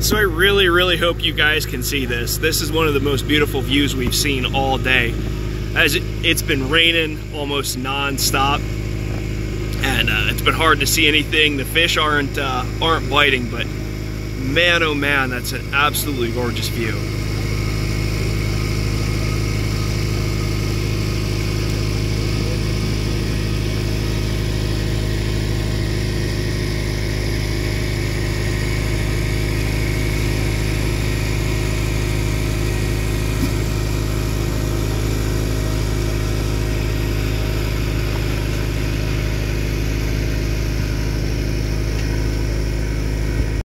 So I really, really hope you guys can see this. This is one of the most beautiful views we've seen all day. As it's been raining almost non-stop and uh, it's been hard to see anything. The fish aren't uh, aren't biting, but man, oh man, that's an absolutely gorgeous view.